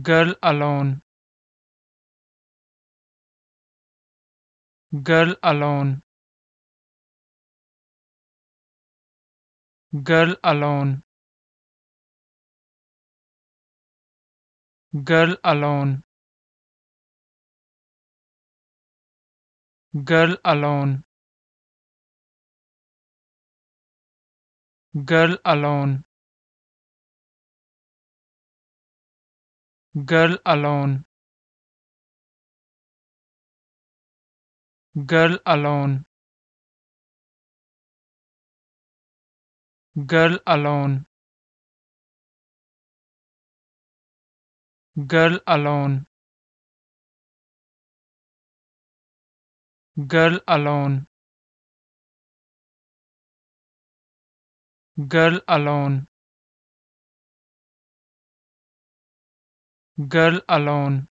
girl alone. Girl alone. Girl alone. Girl alone. Girl alone. Girl alone girl alone. Girl alone. Girl alone. Girl alone. Girl alone. Girl alone girl alone